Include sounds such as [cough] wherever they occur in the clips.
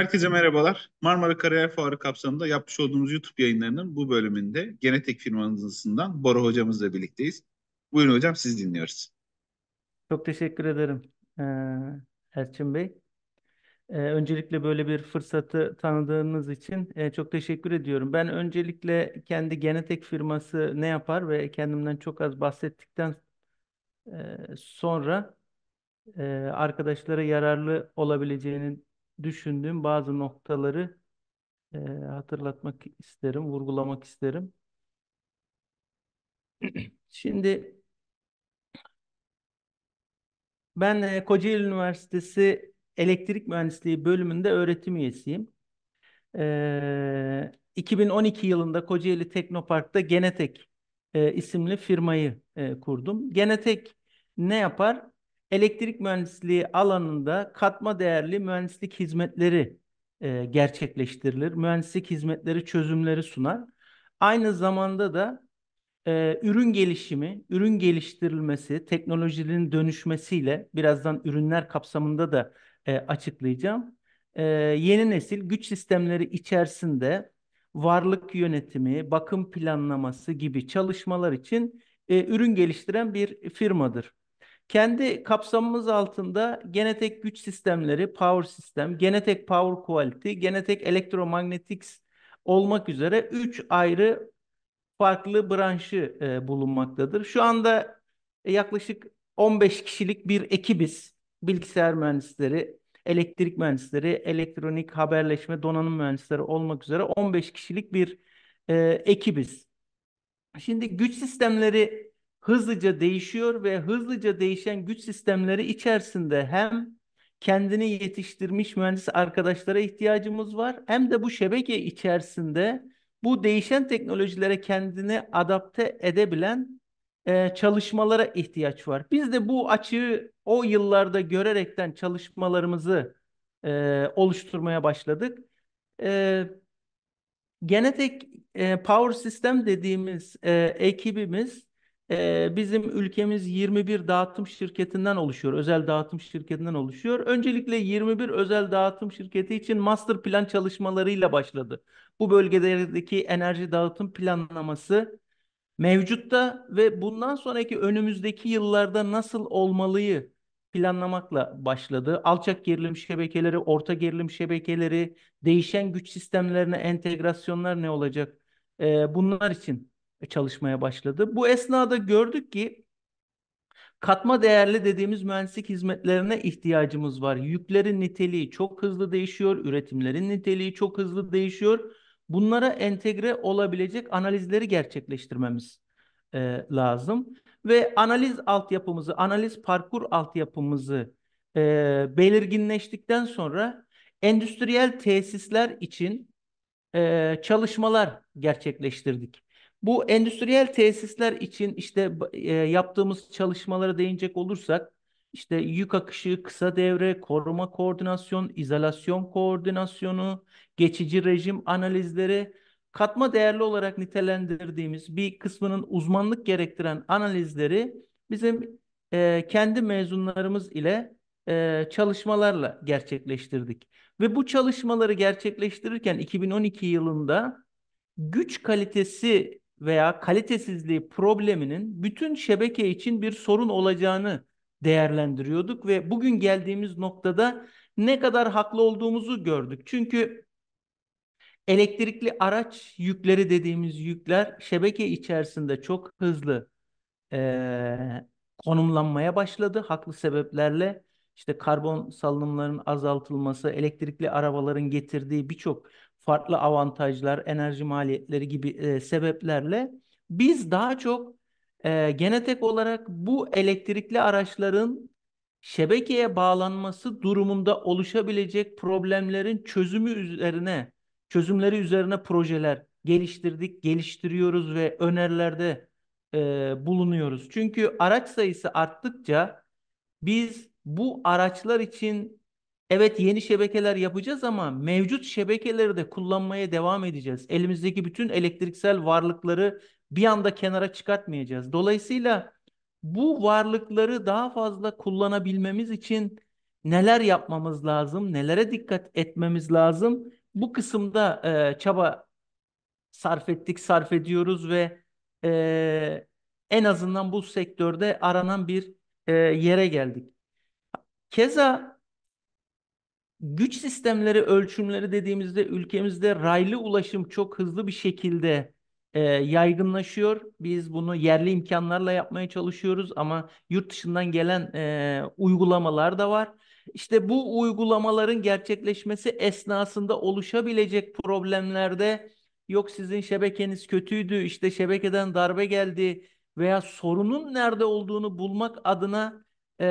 Herkese merhabalar. Marmara Kariyer Fuarı kapsamında yapmış olduğumuz YouTube yayınlarının bu bölümünde Genetek firmamızdan Bora hocamızla birlikteyiz. Buyurun hocam siz dinliyoruz. Çok teşekkür ederim Erçin Bey. Ee, öncelikle böyle bir fırsatı tanıdığınız için e, çok teşekkür ediyorum. Ben öncelikle kendi Genetek firması ne yapar ve kendimden çok az bahsettikten e, sonra e, arkadaşlara yararlı olabileceğini düşündüğüm bazı noktaları e, hatırlatmak isterim, vurgulamak isterim. [clears throat] Şimdi ben e, Kocaeli Üniversitesi Elektrik Mühendisliği bölümünde öğretim üyesiyim. E, 2012 yılında Kocaeli Teknopark'ta Genetek e, isimli firmayı e, kurdum. Genetek ne yapar? Elektrik mühendisliği alanında katma değerli mühendislik hizmetleri e, gerçekleştirilir. Mühendislik hizmetleri çözümleri sunar. Aynı zamanda da e, ürün gelişimi, ürün geliştirilmesi, teknolojinin dönüşmesiyle birazdan ürünler kapsamında da e, açıklayacağım. E, yeni nesil güç sistemleri içerisinde varlık yönetimi, bakım planlaması gibi çalışmalar için e, ürün geliştiren bir firmadır. Kendi kapsamımız altında Genetek güç sistemleri, power sistem, Genetek power quality, Genetek electromagnetics olmak üzere 3 ayrı farklı branşı e, bulunmaktadır. Şu anda e, yaklaşık 15 kişilik bir ekibiz. Bilgisayar mühendisleri, elektrik mühendisleri, elektronik haberleşme, donanım mühendisleri olmak üzere 15 kişilik bir e, ekibiz. Şimdi güç sistemleri hızlıca değişiyor ve hızlıca değişen güç sistemleri içerisinde hem kendini yetiştirmiş mühendis arkadaşlara ihtiyacımız var hem de bu şebeke içerisinde bu değişen teknolojilere kendini adapte edebilen e, çalışmalara ihtiyaç var. Biz de bu açığı o yıllarda görerekten çalışmalarımızı e, oluşturmaya başladık. E, Genetek e, Power System dediğimiz e, ekibimiz e, bizim ülkemiz 21 dağıtım şirketinden oluşuyor. Özel dağıtım şirketinden oluşuyor. Öncelikle 21 özel dağıtım şirketi için master plan çalışmalarıyla başladı. Bu bölgelerdeki enerji dağıtım planlaması mevcutta ve bundan sonraki önümüzdeki yıllarda nasıl olmalıyı planlamakla başladı. Alçak gerilim şebekeleri, orta gerilim şebekeleri, değişen güç sistemlerine entegrasyonlar ne olacak? Ee, bunlar için çalışmaya başladı. Bu esnada gördük ki katma değerli dediğimiz mühendislik hizmetlerine ihtiyacımız var. Yüklerin niteliği çok hızlı değişiyor, üretimlerin niteliği çok hızlı değişiyor. Bunlara entegre olabilecek analizleri gerçekleştirmemiz e, lazım ve analiz altyapımızı, analiz parkur altyapımızı e, belirginleştikten sonra endüstriyel tesisler için e, çalışmalar gerçekleştirdik. Bu endüstriyel tesisler için işte e, yaptığımız çalışmalara değinecek olursak işte yük akışı, kısa devre, koruma koordinasyon, izolasyon koordinasyonu, geçici rejim analizleri katma değerli olarak nitelendirdiğimiz bir kısmının uzmanlık gerektiren analizleri bizim e, kendi mezunlarımız ile e, çalışmalarla gerçekleştirdik. Ve bu çalışmaları gerçekleştirirken 2012 yılında güç kalitesi veya kalitesizliği probleminin bütün şebeke için bir sorun olacağını değerlendiriyorduk ve bugün geldiğimiz noktada ne kadar haklı olduğumuzu gördük. Çünkü elektrikli araç yükleri dediğimiz yükler şebeke içerisinde çok hızlı e, konumlanmaya başladı haklı sebeplerle. İşte karbon salınımlarının azaltılması, elektrikli arabaların getirdiği birçok farklı avantajlar, enerji maliyetleri gibi e, sebeplerle biz daha çok e, genetik olarak bu elektrikli araçların şebekeye bağlanması durumunda oluşabilecek problemlerin çözümü üzerine, çözümleri üzerine projeler geliştirdik, geliştiriyoruz ve önerilerde e, bulunuyoruz. Çünkü araç sayısı arttıkça biz bu araçlar için evet yeni şebekeler yapacağız ama mevcut şebekeleri de kullanmaya devam edeceğiz. Elimizdeki bütün elektriksel varlıkları bir anda kenara çıkartmayacağız. Dolayısıyla bu varlıkları daha fazla kullanabilmemiz için neler yapmamız lazım, nelere dikkat etmemiz lazım. Bu kısımda e, çaba sarf ettik, sarf ediyoruz ve e, en azından bu sektörde aranan bir e, yere geldik. Keza güç sistemleri ölçümleri dediğimizde ülkemizde raylı ulaşım çok hızlı bir şekilde e, yaygınlaşıyor. Biz bunu yerli imkanlarla yapmaya çalışıyoruz ama yurt dışından gelen e, uygulamalar da var. İşte bu uygulamaların gerçekleşmesi esnasında oluşabilecek problemlerde yok sizin şebekeniz kötüydü, işte şebekeden darbe geldi veya sorunun nerede olduğunu bulmak adına e,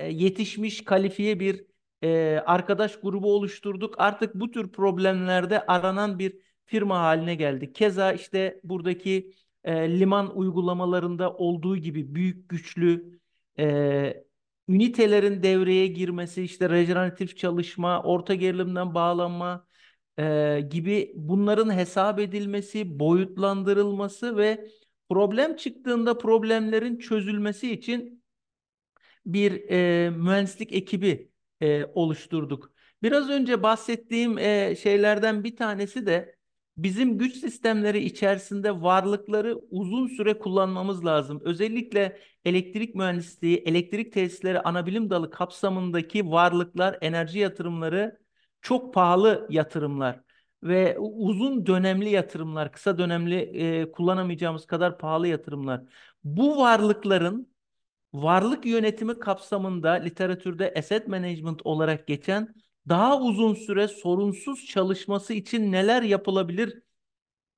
yetişmiş kalifiye bir e, arkadaş grubu oluşturduk. Artık bu tür problemlerde aranan bir firma haline geldik. Keza işte buradaki e, liman uygulamalarında olduğu gibi büyük güçlü e, ünitelerin devreye girmesi, işte rejeneratif çalışma, orta gerilimden bağlanma e, gibi bunların hesap edilmesi, boyutlandırılması ve problem çıktığında problemlerin çözülmesi için bir e, mühendislik ekibi e, oluşturduk. Biraz önce bahsettiğim e, şeylerden bir tanesi de bizim güç sistemleri içerisinde varlıkları uzun süre kullanmamız lazım. Özellikle elektrik mühendisliği, elektrik tesisleri anabilim dalı kapsamındaki varlıklar, enerji yatırımları çok pahalı yatırımlar ve uzun dönemli yatırımlar, kısa dönemli e, kullanamayacağımız kadar pahalı yatırımlar. Bu varlıkların varlık yönetimi kapsamında literatürde asset management olarak geçen daha uzun süre sorunsuz çalışması için neler yapılabilir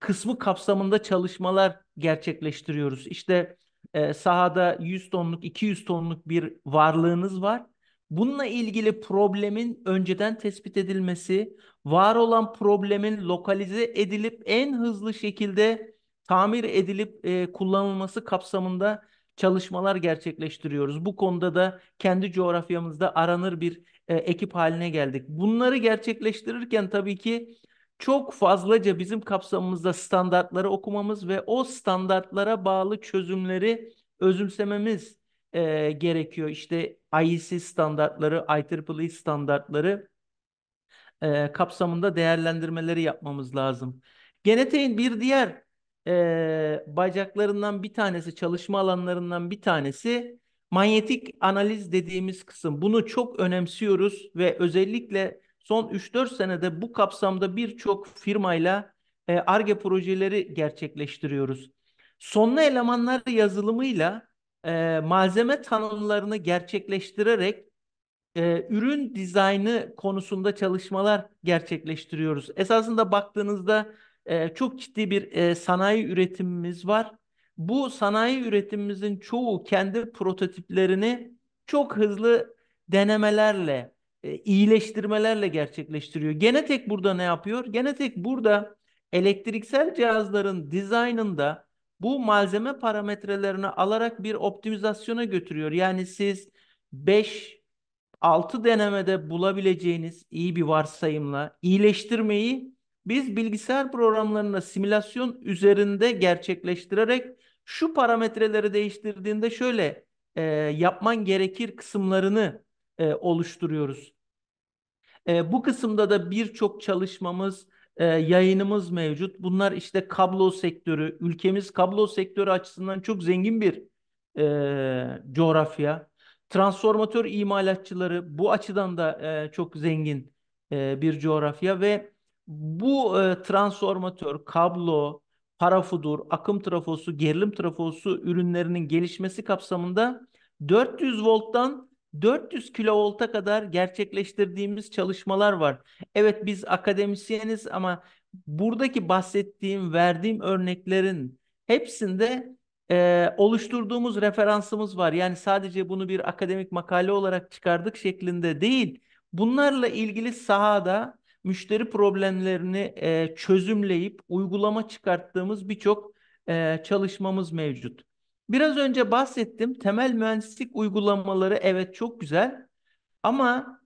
kısmı kapsamında çalışmalar gerçekleştiriyoruz. İşte e, sahada 100 tonluk, 200 tonluk bir varlığınız var. Bununla ilgili problemin önceden tespit edilmesi, var olan problemin lokalize edilip en hızlı şekilde tamir edilip e, kullanılması kapsamında çalışmalar gerçekleştiriyoruz. Bu konuda da kendi coğrafyamızda aranır bir e, ekip haline geldik. Bunları gerçekleştirirken tabii ki çok fazlaca bizim kapsamımızda standartları okumamız ve o standartlara bağlı çözümleri özümsememiz e, gerekiyor. İşte IEC standartları, IEEE standartları e, kapsamında değerlendirmeleri yapmamız lazım. Geneteğin bir diğer e, bacaklarından bir tanesi, çalışma alanlarından bir tanesi manyetik analiz dediğimiz kısım. Bunu çok önemsiyoruz ve özellikle son 3-4 senede bu kapsamda birçok firmayla ARGE projeleri gerçekleştiriyoruz. Sonlu elemanlar yazılımıyla e, malzeme tanımlarını gerçekleştirerek e, ürün dizaynı konusunda çalışmalar gerçekleştiriyoruz. Esasında baktığınızda çok ciddi bir sanayi üretimimiz var. Bu sanayi üretimimizin çoğu kendi prototiplerini çok hızlı denemelerle, iyileştirmelerle gerçekleştiriyor. Genetek burada ne yapıyor? Genetek burada elektriksel cihazların dizaynında bu malzeme parametrelerini alarak bir optimizasyona götürüyor. Yani siz 5 6 denemede bulabileceğiniz iyi bir varsayımla iyileştirmeyi biz bilgisayar programlarında simülasyon üzerinde gerçekleştirerek şu parametreleri değiştirdiğinde şöyle e, yapman gerekir kısımlarını e, oluşturuyoruz. E, bu kısımda da birçok çalışmamız, e, yayınımız mevcut. Bunlar işte kablo sektörü, ülkemiz kablo sektörü açısından çok zengin bir e, coğrafya. Transformatör imalatçıları bu açıdan da e, çok zengin e, bir coğrafya ve bu e, transformatör, kablo, parafudur, akım trafosu, gerilim trafosu ürünlerinin gelişmesi kapsamında 400 volttan 400 kilovolta kadar gerçekleştirdiğimiz çalışmalar var. Evet biz akademisyeniz ama buradaki bahsettiğim, verdiğim örneklerin hepsinde e, oluşturduğumuz referansımız var. Yani sadece bunu bir akademik makale olarak çıkardık şeklinde değil. Bunlarla ilgili sahada müşteri problemlerini e, çözümleyip uygulama çıkarttığımız birçok e, çalışmamız mevcut. Biraz önce bahsettim. Temel mühendislik uygulamaları evet çok güzel ama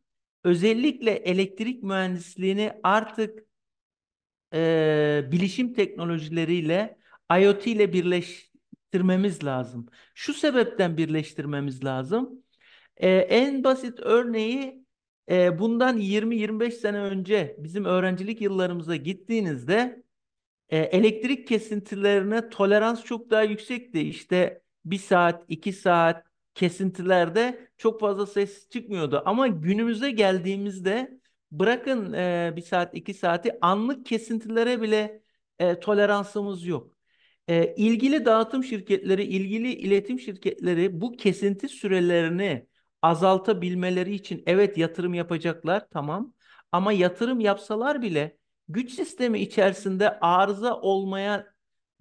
özellikle elektrik mühendisliğini artık e, bilişim teknolojileriyle IoT ile birleştirmemiz lazım. Şu sebepten birleştirmemiz lazım. E, en basit örneği e, bundan 20-25 sene önce bizim öğrencilik yıllarımıza gittiğinizde e, elektrik kesintilerine tolerans çok daha yüksekti. İşte bir saat, iki saat kesintilerde çok fazla ses çıkmıyordu. Ama günümüze geldiğimizde bırakın e, bir saat, iki saati anlık kesintilere bile e, toleransımız yok. E, ilgili dağıtım şirketleri, ilgili iletim şirketleri bu kesinti sürelerini azaltabilmeleri için evet yatırım yapacaklar tamam ama yatırım yapsalar bile güç sistemi içerisinde arıza olmaya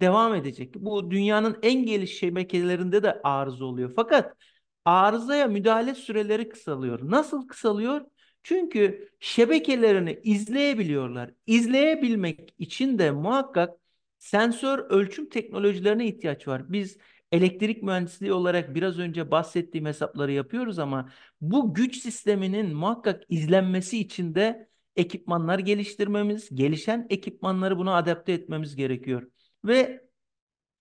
devam edecek. Bu dünyanın en geliş şebekelerinde de arıza oluyor. Fakat arızaya müdahale süreleri kısalıyor. Nasıl kısalıyor? Çünkü şebekelerini izleyebiliyorlar. İzleyebilmek için de muhakkak sensör ölçüm teknolojilerine ihtiyaç var. Biz elektrik mühendisliği olarak biraz önce bahsettiğim hesapları yapıyoruz ama bu güç sisteminin muhakkak izlenmesi için de ekipmanlar geliştirmemiz, gelişen ekipmanları buna adapte etmemiz gerekiyor. Ve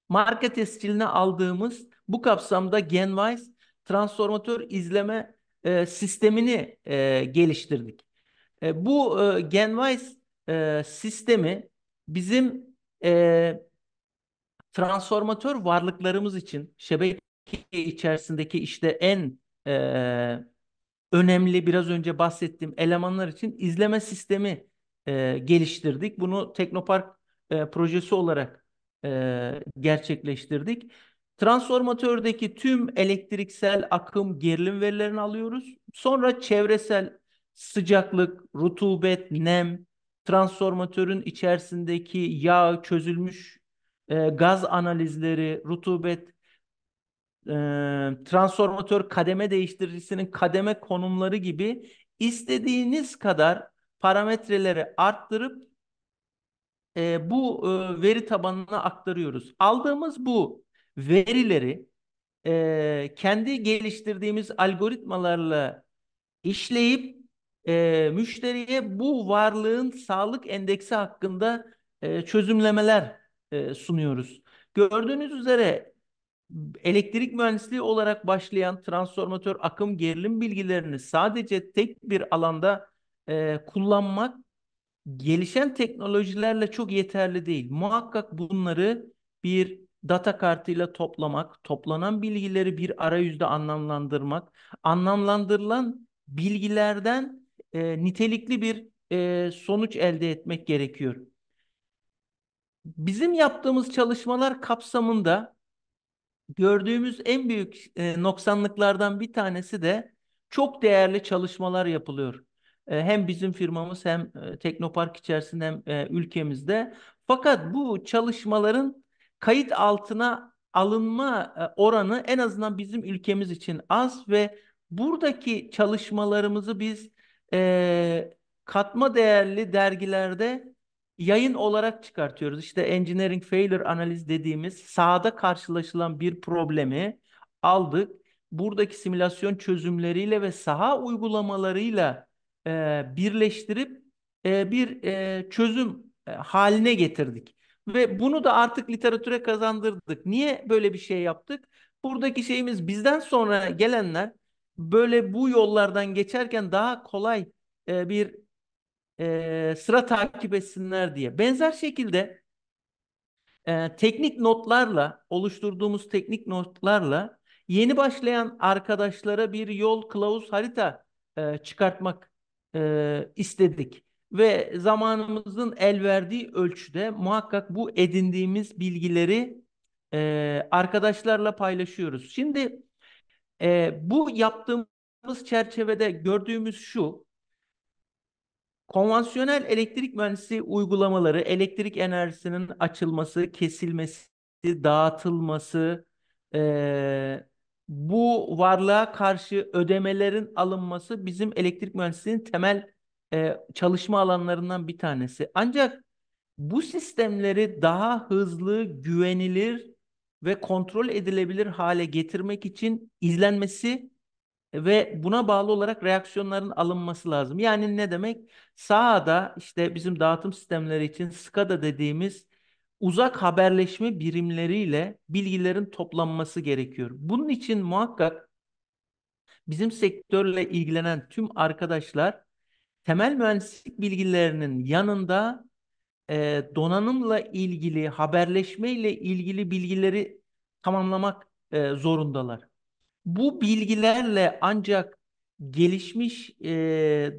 marka tescilini aldığımız bu kapsamda Genwise transformatör izleme e, sistemini e, geliştirdik. E, bu e, Genwise e, sistemi bizim e, transformatör varlıklarımız için şebeke içerisindeki işte en e, önemli biraz önce bahsettiğim elemanlar için izleme sistemi e, geliştirdik. Bunu Teknopark e, projesi olarak e, gerçekleştirdik. Transformatördeki tüm elektriksel akım gerilim verilerini alıyoruz. Sonra çevresel sıcaklık, rutubet, nem, transformatörün içerisindeki yağ, çözülmüş e, gaz analizleri, rutubet, e, transformatör kademe değiştiricisinin kademe konumları gibi istediğiniz kadar parametreleri arttırıp e, bu e, veri tabanına aktarıyoruz. Aldığımız bu verileri e, kendi geliştirdiğimiz algoritmalarla işleyip e, müşteriye bu varlığın sağlık endeksi hakkında e, çözümlemeler e, sunuyoruz. Gördüğünüz üzere elektrik mühendisliği olarak başlayan transformatör akım gerilim bilgilerini sadece tek bir alanda e, kullanmak gelişen teknolojilerle çok yeterli değil. Muhakkak bunları bir data kartıyla toplamak, toplanan bilgileri bir arayüzde anlamlandırmak, anlamlandırılan bilgilerden e, nitelikli bir e, sonuç elde etmek gerekiyor. Bizim yaptığımız çalışmalar kapsamında gördüğümüz en büyük e, noksanlıklardan bir tanesi de çok değerli çalışmalar yapılıyor. E, hem bizim firmamız hem e, Teknopark içerisinde hem e, ülkemizde. Fakat bu çalışmaların kayıt altına alınma e, oranı en azından bizim ülkemiz için az ve buradaki çalışmalarımızı biz e, katma değerli dergilerde yayın olarak çıkartıyoruz. İşte engineering failure analiz dediğimiz sahada karşılaşılan bir problemi aldık. Buradaki simülasyon çözümleriyle ve saha uygulamalarıyla e, birleştirip e, bir e, çözüm e, haline getirdik. Ve bunu da artık literatüre kazandırdık. Niye böyle bir şey yaptık? Buradaki şeyimiz bizden sonra gelenler böyle bu yollardan geçerken daha kolay e, bir e, sıra takip etsinler diye. Benzer şekilde e, teknik notlarla oluşturduğumuz teknik notlarla yeni başlayan arkadaşlara bir yol kılavuz harita e, çıkartmak e, istedik. Ve zamanımızın el verdiği ölçüde muhakkak bu edindiğimiz bilgileri e, arkadaşlarla paylaşıyoruz. Şimdi e, bu yaptığımız çerçevede gördüğümüz şu, konvansiyonel elektrik mühendisliği uygulamaları, elektrik enerjisinin açılması, kesilmesi, dağıtılması, e, bu varlığa karşı ödemelerin alınması bizim elektrik mühendisliğinin temel e, çalışma alanlarından bir tanesi. Ancak bu sistemleri daha hızlı, güvenilir ve kontrol edilebilir hale getirmek için izlenmesi ve buna bağlı olarak reaksiyonların alınması lazım. Yani ne demek? Sahada işte bizim dağıtım sistemleri için SCADA dediğimiz uzak haberleşme birimleriyle bilgilerin toplanması gerekiyor. Bunun için muhakkak bizim sektörle ilgilenen tüm arkadaşlar temel mühendislik bilgilerinin yanında e, donanımla ilgili, haberleşmeyle ilgili bilgileri tamamlamak e, zorundalar. Bu bilgilerle ancak gelişmiş e,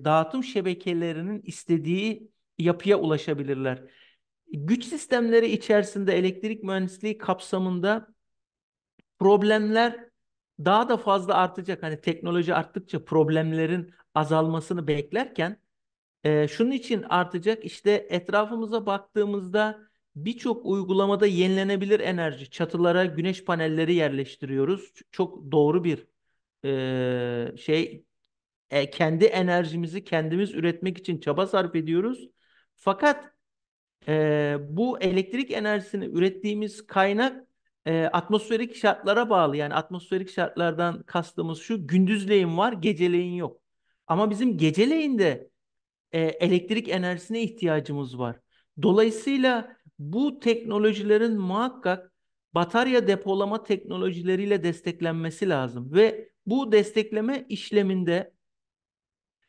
dağıtım şebekelerinin istediği yapıya ulaşabilirler. Güç sistemleri içerisinde elektrik mühendisliği kapsamında problemler daha da fazla artacak. Hani teknoloji arttıkça problemlerin azalmasını beklerken e, şunun için artacak. İşte etrafımıza baktığımızda birçok uygulamada yenilenebilir enerji, çatılara güneş panelleri yerleştiriyoruz. Çok doğru bir e, şey. E, kendi enerjimizi kendimiz üretmek için çaba sarf ediyoruz. Fakat e, bu elektrik enerjisini ürettiğimiz kaynak e, atmosferik şartlara bağlı. Yani atmosferik şartlardan kastımız şu gündüzleyin var, geceleyin yok. Ama bizim geceleyin de e, elektrik enerjisine ihtiyacımız var. Dolayısıyla bu teknolojilerin muhakkak batarya depolama teknolojileriyle desteklenmesi lazım ve bu destekleme işleminde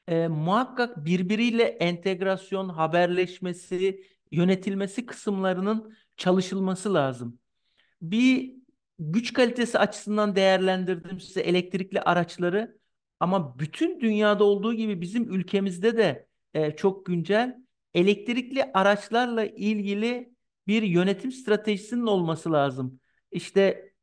e, muhakkak birbiriyle entegrasyon, haberleşmesi, yönetilmesi kısımlarının çalışılması lazım. Bir güç kalitesi açısından değerlendirdim size elektrikli araçları ama bütün dünyada olduğu gibi bizim ülkemizde de e, çok güncel elektrikli araçlarla ilgili bir yönetim stratejisinin olması lazım. İşte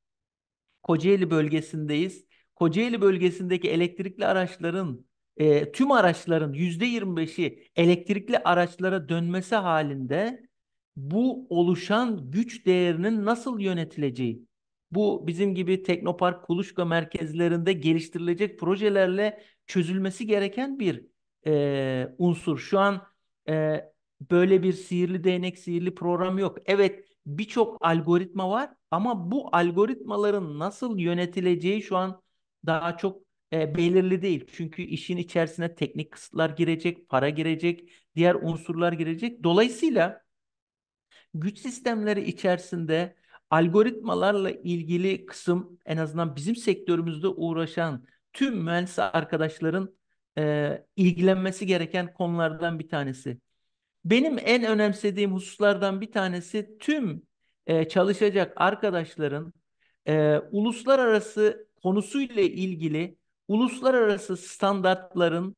Kocaeli bölgesindeyiz. Kocaeli bölgesindeki elektrikli araçların e, tüm araçların yüzde 25'i elektrikli araçlara dönmesi halinde bu oluşan güç değerinin nasıl yönetileceği, bu bizim gibi teknopark kuluçka merkezlerinde geliştirilecek projelerle çözülmesi gereken bir e, unsur. Şu an e, böyle bir sihirli değnek, sihirli program yok. Evet birçok algoritma var ama bu algoritmaların nasıl yönetileceği şu an daha çok e, belirli değil. Çünkü işin içerisine teknik kısıtlar girecek, para girecek, diğer unsurlar girecek. Dolayısıyla güç sistemleri içerisinde algoritmalarla ilgili kısım en azından bizim sektörümüzde uğraşan tüm mühendis arkadaşların e, ilgilenmesi gereken konulardan bir tanesi. Benim en önemsediğim hususlardan bir tanesi tüm e, çalışacak arkadaşların e, uluslararası konusuyla ilgili uluslararası standartların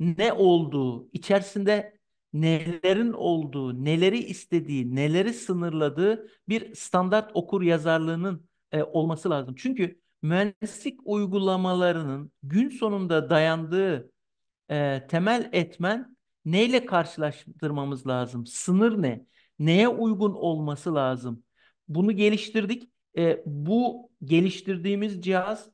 ne olduğu, içerisinde nelerin olduğu, neleri istediği, neleri sınırladığı bir standart okur yazarlığının e, olması lazım. Çünkü mühendislik uygulamalarının gün sonunda dayandığı e, temel etmen neyle karşılaştırmamız lazım? Sınır ne? Neye uygun olması lazım? Bunu geliştirdik. E, bu geliştirdiğimiz cihaz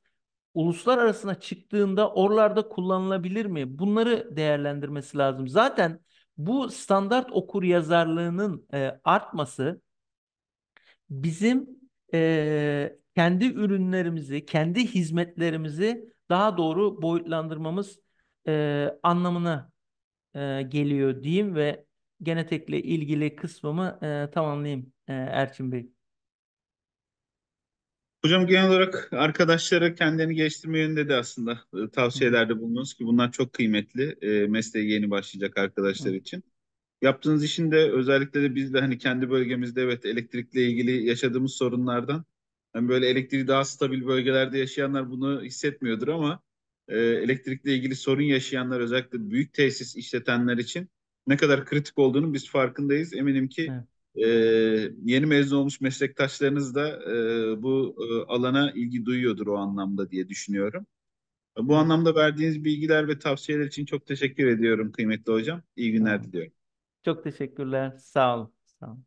uluslararasına çıktığında oralarda kullanılabilir mi? Bunları değerlendirmesi lazım. Zaten bu standart okur yazarlığının e, artması bizim e, kendi ürünlerimizi, kendi hizmetlerimizi daha doğru boyutlandırmamız e, anlamına e, geliyor diyeyim ve Genetek'le ilgili kısmımı e, tamamlayayım e, Erçin Bey. Hocam genel olarak arkadaşlara kendini geliştirme yönünde de aslında e, tavsiyelerde bulundunuz ki bunlar çok kıymetli e, mesleğe yeni başlayacak arkadaşlar için. Yaptığınız işin de özellikle de biz de hani kendi bölgemizde evet elektrikle ilgili yaşadığımız sorunlardan yani böyle elektriği daha stabil bölgelerde yaşayanlar bunu hissetmiyordur ama e, elektrikle ilgili sorun yaşayanlar özellikle büyük tesis işletenler için ne kadar kritik olduğunu biz farkındayız. Eminim ki evet. e, yeni mezun olmuş meslektaşlarınız da e, bu e, alana ilgi duyuyordur o anlamda diye düşünüyorum. Bu anlamda verdiğiniz bilgiler ve tavsiyeler için çok teşekkür ediyorum kıymetli hocam. İyi günler diliyorum. Çok teşekkürler. Sağ olun. Sağ olun.